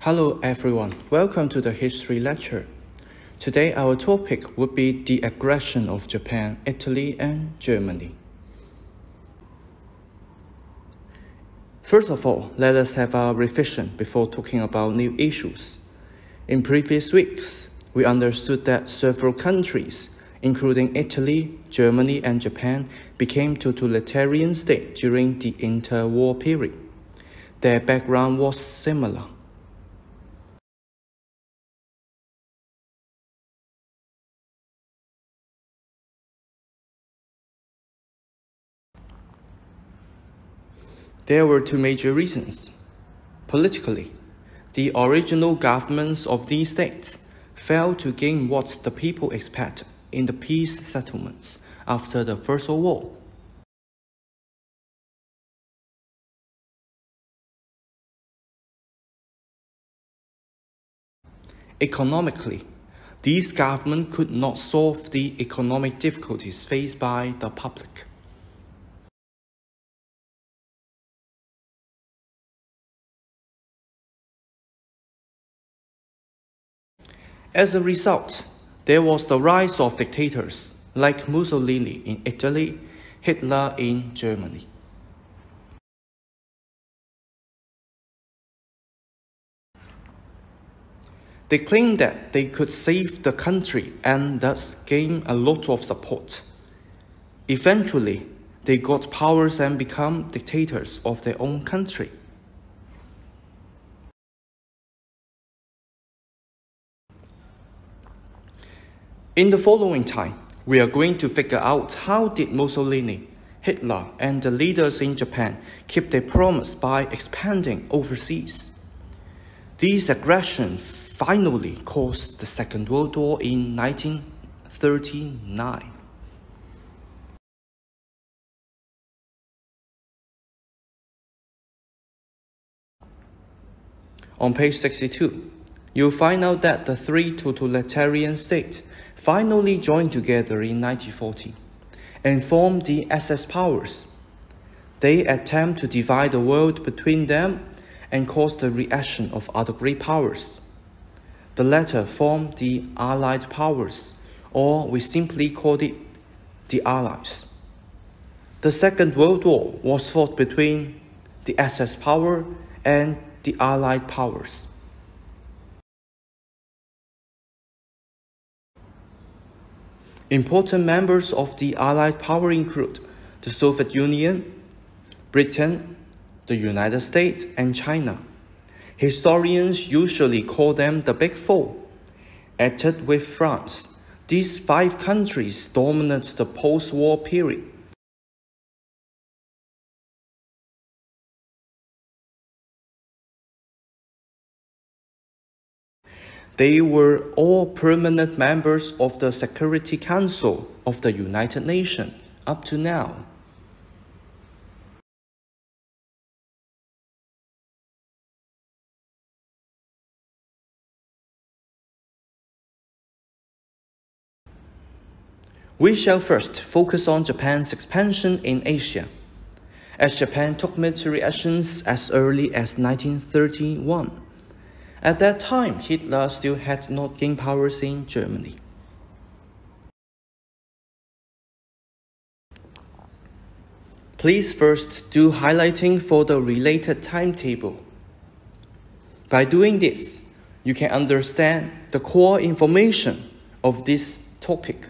Hello everyone, welcome to the history lecture. Today our topic would be the aggression of Japan, Italy and Germany. First of all, let us have a revision before talking about new issues. In previous weeks, we understood that several countries, including Italy, Germany and Japan, became totalitarian states during the interwar period. Their background was similar. There were two major reasons. Politically, the original governments of these states failed to gain what the people expect in the peace settlements after the First World War. Economically, these governments could not solve the economic difficulties faced by the public. As a result, there was the rise of dictators like Mussolini in Italy, Hitler in Germany. They claimed that they could save the country and thus gain a lot of support. Eventually, they got powers and become dictators of their own country. In the following time, we are going to figure out how did Mussolini, Hitler, and the leaders in Japan keep their promise by expanding overseas. These aggressions finally caused the Second World War in 1939. On page 62, you'll find out that the three totalitarian states finally joined together in 1940 and formed the Axis powers. They attempt to divide the world between them and cause the reaction of other great powers. The latter formed the Allied powers, or we simply call it the Allies. The Second World War was fought between the Axis power and the Allied powers. Important members of the Allied power include the Soviet Union, Britain, the United States, and China. Historians usually call them the Big Four. Added with France, these five countries dominate the post-war period. They were all permanent members of the Security Council of the United Nations up to now. We shall first focus on Japan's expansion in Asia, as Japan took military actions as early as 1931. At that time, Hitler still had not gained powers in Germany. Please first do highlighting for the related timetable. By doing this, you can understand the core information of this topic.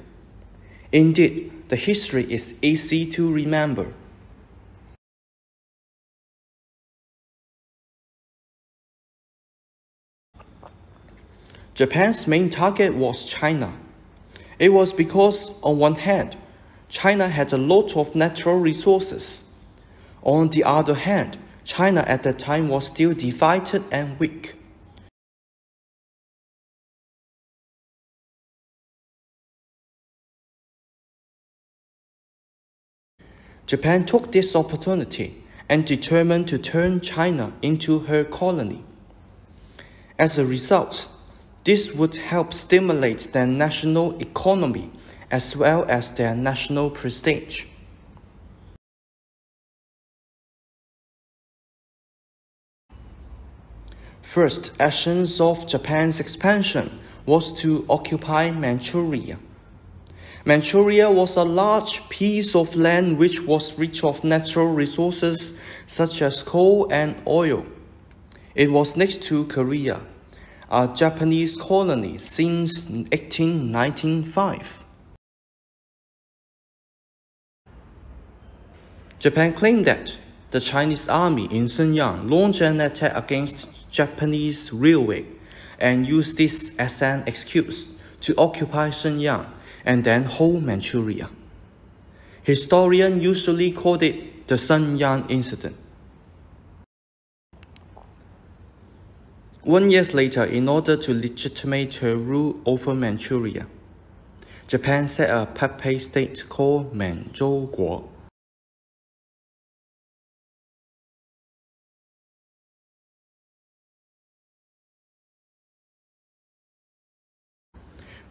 Indeed, the history is easy to remember. Japan's main target was China. It was because, on one hand, China had a lot of natural resources. On the other hand, China at that time was still divided and weak. Japan took this opportunity and determined to turn China into her colony. As a result, this would help stimulate their national economy as well as their national prestige. First actions of Japan's expansion was to occupy Manchuria. Manchuria was a large piece of land which was rich of natural resources such as coal and oil. It was next to Korea, a Japanese colony since 1895. Japan claimed that the Chinese army in Shenyang launched an attack against Japanese railway and used this as an excuse to occupy Shenyang and then hold Manchuria. Historians usually called it the Shenyang Incident. One year later, in order to legitimate her rule over Manchuria, Japan set up a puppet state called Manchukuo. Guo.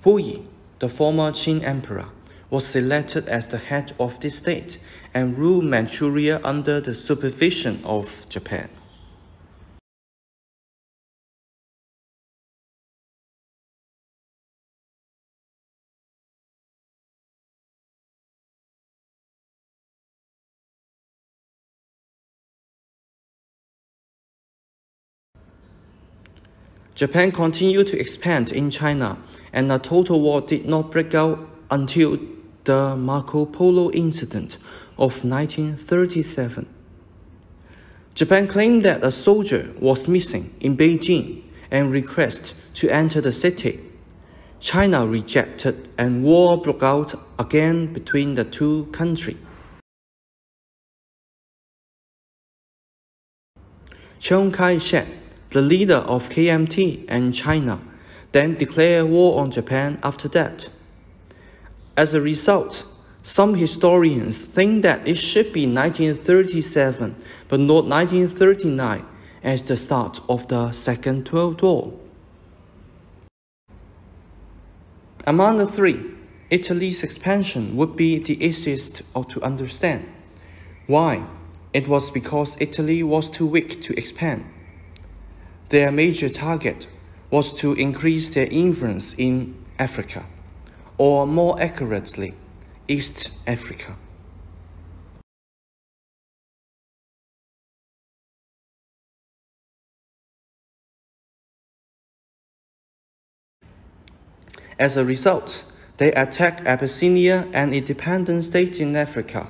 Puyi the former Qing emperor, was selected as the head of this state and ruled Manchuria under the supervision of Japan. Japan continued to expand in China, and a total war did not break out until the Marco Polo incident of 1937. Japan claimed that a soldier was missing in Beijing and requested to enter the city. China rejected and war broke out again between the two countries. Chiang Kai-shek the leader of KMT and China, then declared war on Japan after that. As a result, some historians think that it should be 1937 but not 1939 as the start of the Second World War. Among the three, Italy's expansion would be the easiest to understand. Why? It was because Italy was too weak to expand. Their major target was to increase their influence in Africa, or more accurately, East Africa. As a result, they attacked Abyssinia, an independent state in Africa.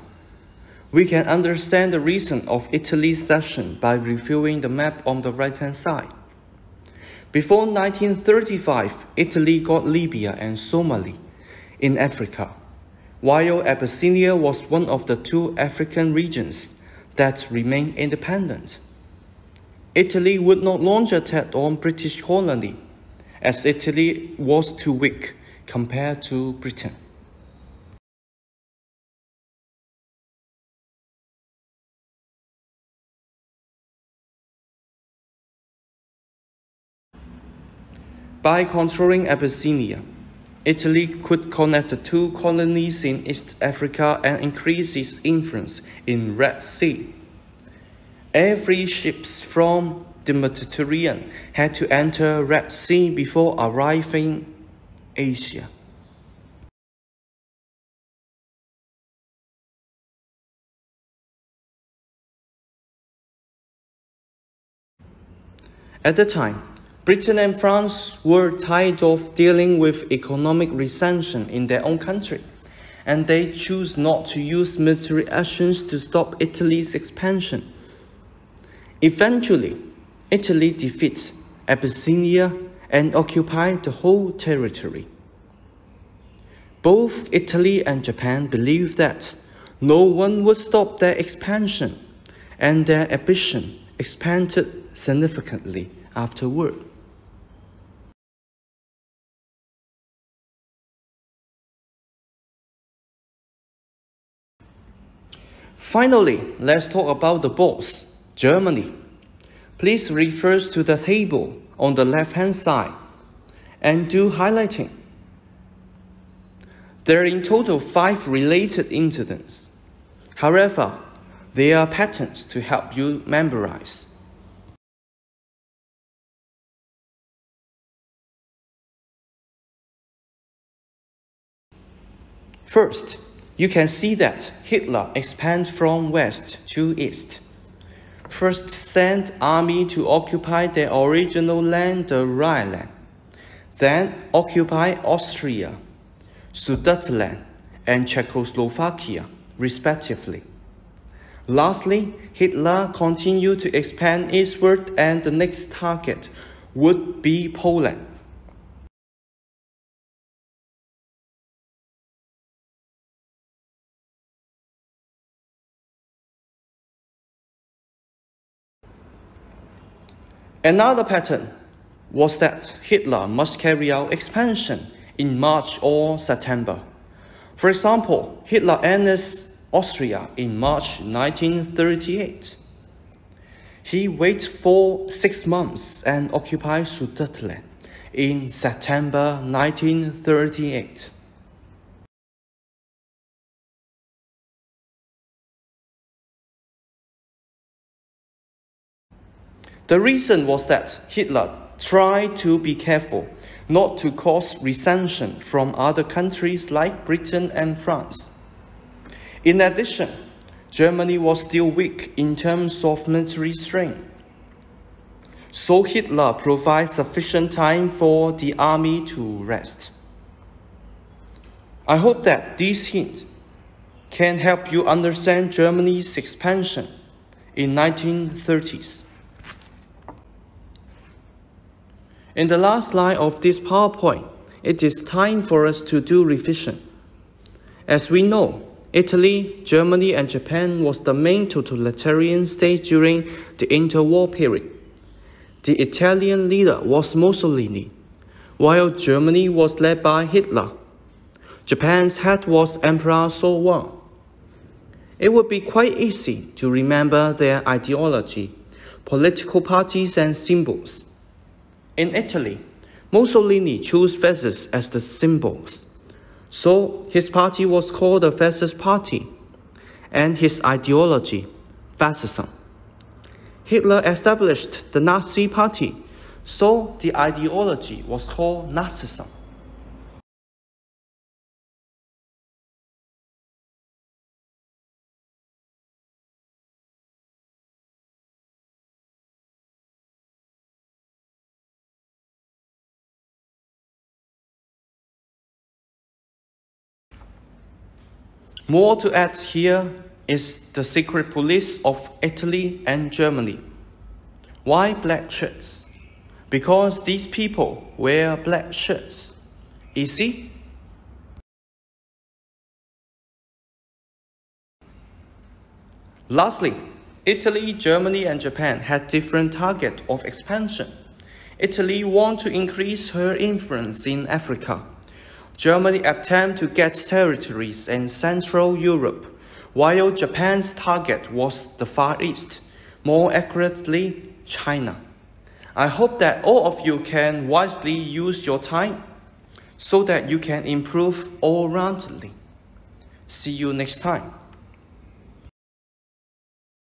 We can understand the reason of Italy's cession by reviewing the map on the right-hand side. Before 1935, Italy got Libya and Somalia in Africa, while Abyssinia was one of the two African regions that remained independent. Italy would not launch attack on British colony, as Italy was too weak compared to Britain. By controlling Abyssinia, Italy could connect the two colonies in East Africa and increase its influence in Red Sea. Every ship from the Mediterranean had to enter Red Sea before arriving Asia. At the time, Britain and France were tired of dealing with economic recession in their own country, and they chose not to use military actions to stop Italy's expansion. Eventually, Italy defeats Abyssinia and occupied the whole territory. Both Italy and Japan believed that no one would stop their expansion, and their ambition expanded significantly afterward. Finally, let's talk about the boss, Germany. Please refer to the table on the left-hand side and do highlighting. There are in total five related incidents. However, there are patterns to help you memorize. First, you can see that Hitler expanded from west to east. First sent army to occupy the original land, the Rhineland. Then occupy Austria, Sudetenland, and Czechoslovakia, respectively. Lastly, Hitler continued to expand eastward and the next target would be Poland. Another pattern was that Hitler must carry out expansion in March or September. For example, Hitler enters Austria in March 1938. He waits for six months and occupies Sudetenland in September 1938. The reason was that Hitler tried to be careful not to cause resentment from other countries like Britain and France. In addition, Germany was still weak in terms of military strength. So Hitler provided sufficient time for the army to rest. I hope that these hints can help you understand Germany's expansion in 1930s. In the last line of this PowerPoint, it is time for us to do revision. As we know, Italy, Germany, and Japan was the main totalitarian state during the interwar period. The Italian leader was Mussolini, while Germany was led by Hitler. Japan's head was Emperor Showa. It would be quite easy to remember their ideology, political parties, and symbols. In Italy, Mussolini chose fascists as the symbols. So his party was called the Fascist Party, and his ideology, fascism. Hitler established the Nazi Party, so the ideology was called Nazism. More to add here is the secret police of Italy and Germany. Why black shirts? Because these people wear black shirts. Easy? Lastly, Italy, Germany, and Japan had different targets of expansion. Italy wanted to increase her influence in Africa Germany attempted to get territories in Central Europe, while Japan's target was the Far East, more accurately, China. I hope that all of you can wisely use your time so that you can improve all roundly. See you next time.